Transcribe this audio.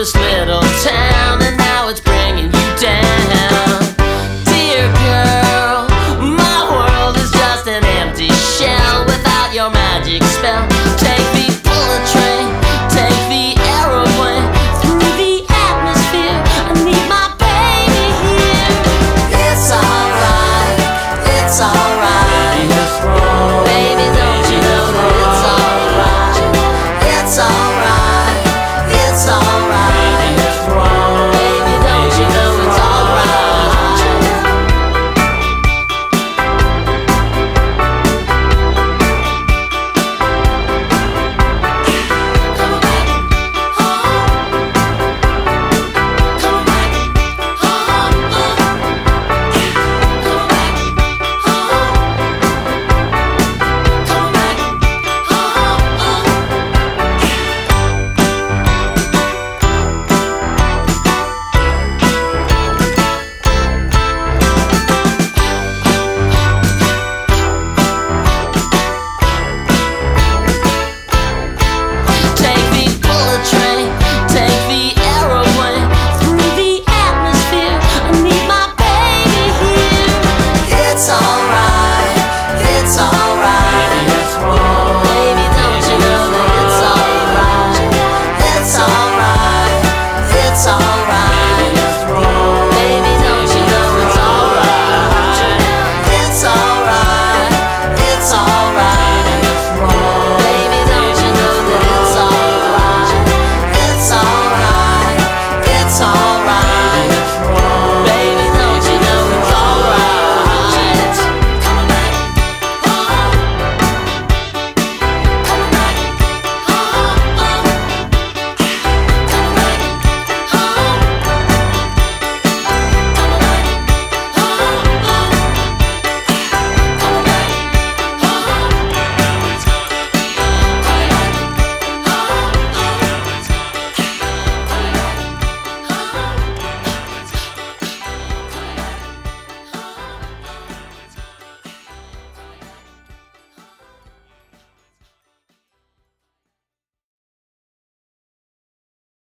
this little town.